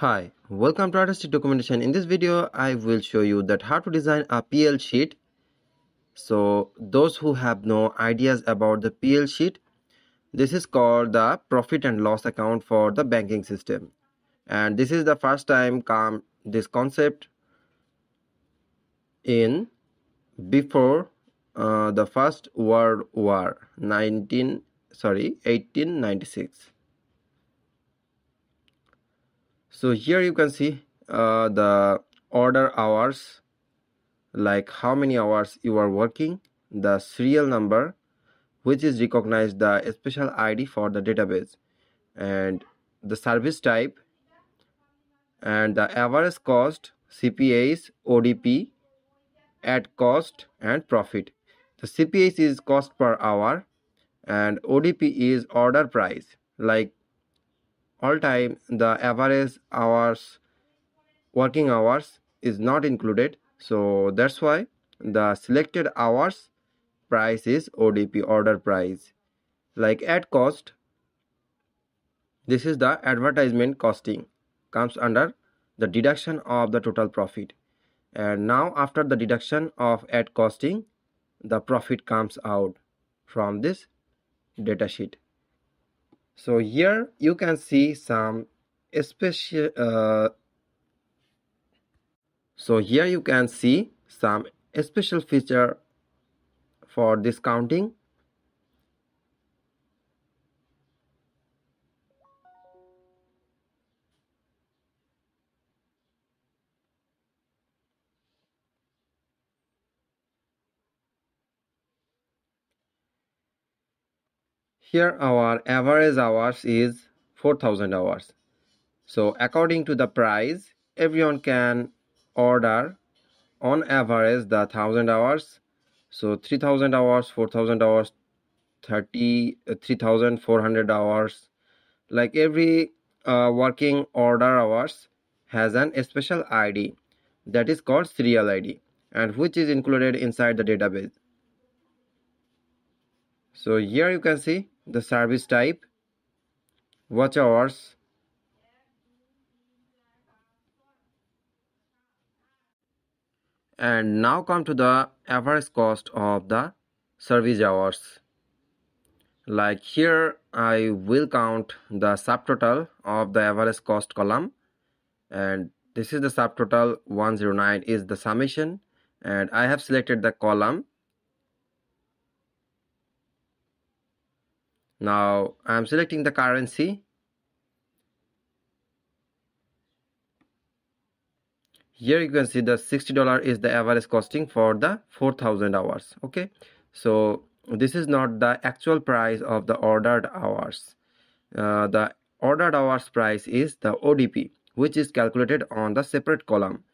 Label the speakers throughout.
Speaker 1: Hi, welcome to Artistic Documentation. In this video, I will show you that how to design a PL sheet. So those who have no ideas about the PL sheet, this is called the profit and loss account for the banking system. And this is the first time come this concept in before uh, the first world war 19 sorry 1896 so here you can see uh, the order hours like how many hours you are working the serial number which is recognized the special id for the database and the service type and the average cost cpas odp at cost and profit. The cpas is cost per hour and odp is order price like all time the average hours working hours is not included. So that's why the selected hours price is odp order price. Like at cost this is the advertisement costing comes under the deduction of the total profit. And now after the deduction of ad costing the profit comes out from this data sheet so here you can see some special uh, so here you can see some special feature for discounting Here our average hours is 4000 hours. So according to the price, everyone can order on average the 1000 hours. So 3000 hours, 4000 hours, 30 uh, 3400 hours. Like every uh, working order hours has an special ID that is called serial ID and which is included inside the database. So here you can see the service type, watch hours, and now come to the average cost of the service hours. Like here I will count the subtotal of the average cost column. And this is the subtotal. 109 is the summation. And I have selected the column now I'm selecting the currency. Here you can see the $60 is the average costing for the 4000 hours okay? So this is not the actual price of the ordered hours. Uh, the ordered hours price is the ODP which is calculated on the separate column.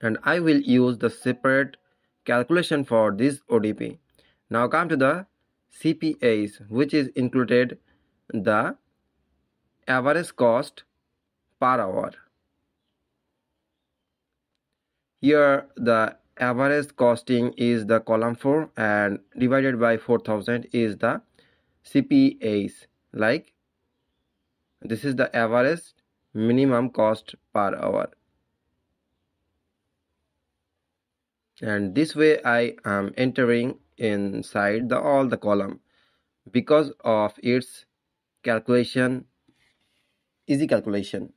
Speaker 1: And I will use the separate calculation for this ODP now come to the CPAs which is included the average cost per hour. Here the average costing is the column 4 and divided by 4000 is the CPAs like this is the average minimum cost per hour and this way I am entering inside the all the column. Because of its calculation easy calculation.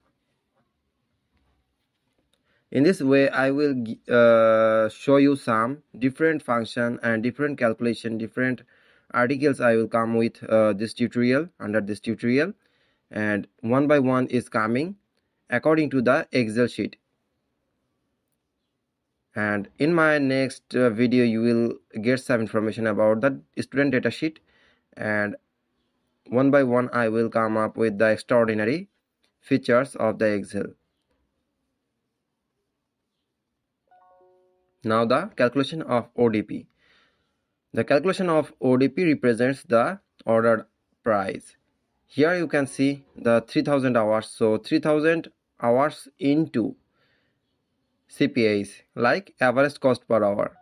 Speaker 1: In this way i will uh, show you some different function and different calculation different articles i will come with uh, this tutorial under this tutorial. And one by one is coming according to the excel sheet and in my next uh, video you will get some information about the student data sheet and one by one I will come up with the extraordinary features of the Excel. Now the calculation of ODP. The calculation of ODP represents the ordered price. Here you can see the 3000 hours. So 3000 hours into CPAs like average cost per hour.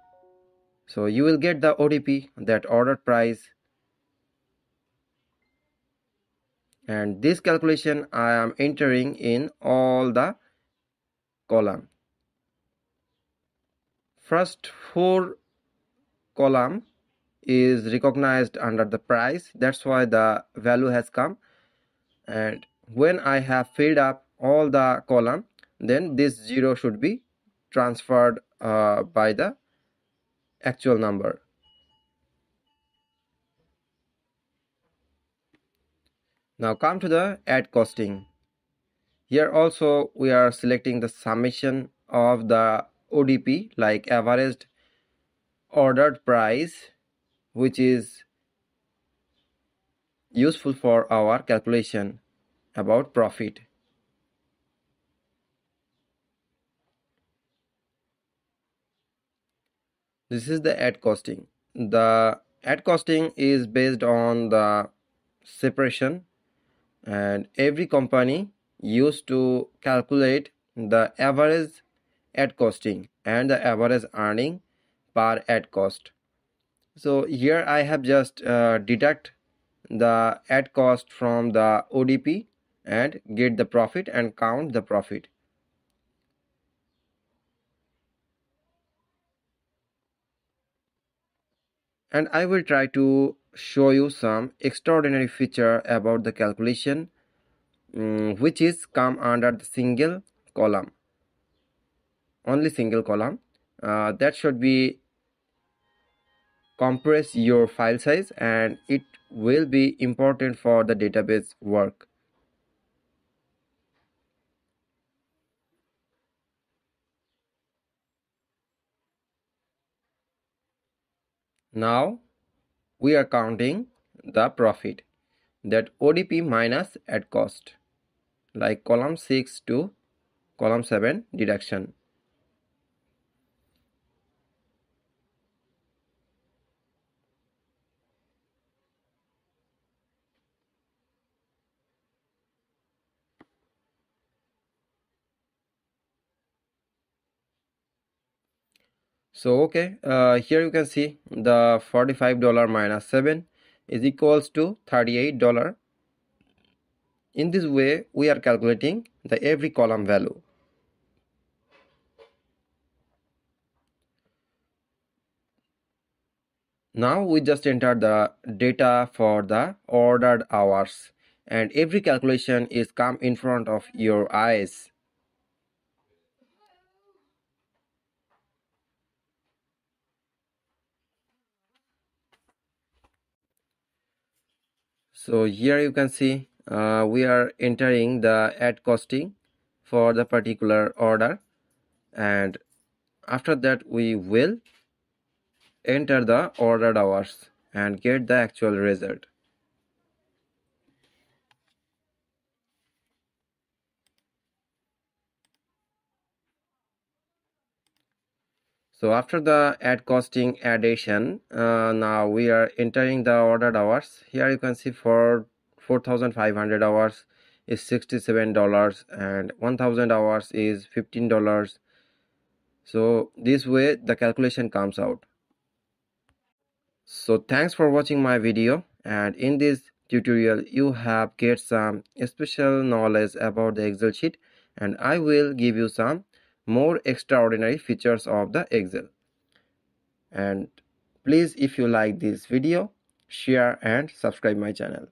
Speaker 1: So you will get the ODP that ordered price. And this calculation I am entering in all the column. First four column is recognized under the price. That's why the value has come. And when I have filled up all the column then this zero should be transferred uh, by the actual number now come to the ad costing here also we are selecting the summation of the ODP like averaged ordered price which is useful for our calculation about profit. This is the ad costing. The ad costing is based on the separation and every company used to calculate the average ad costing and the average earning per ad cost. So here I have just uh, deduct the ad cost from the ODP and get the profit and count the profit. And I will try to show you some extraordinary feature about the calculation um, which is come under the single column. Only single column. Uh, that should be compress your file size and it will be important for the database work now we are counting the profit. That ODP minus at cost. Like column 6 to column 7 deduction so okay uh, here you can see the 45 dollar minus 7 is equals to 38 dollar. In this way we are calculating the every column value. Now we just enter the data for the ordered hours and every calculation is come in front of your eyes so here you can see uh, we are entering the ad costing for the particular order. And after that we will enter the ordered hours and get the actual result so after the ad costing addition uh, now we are entering the ordered hours. Here you can see for 4500 hours is 67 dollars and 1000 hours is 15 dollars. So this way the calculation comes out. So thanks for watching my video and in this tutorial you have get some special knowledge about the excel sheet and i will give you some more extraordinary features of the Excel. And please if you like this video, share and subscribe my channel.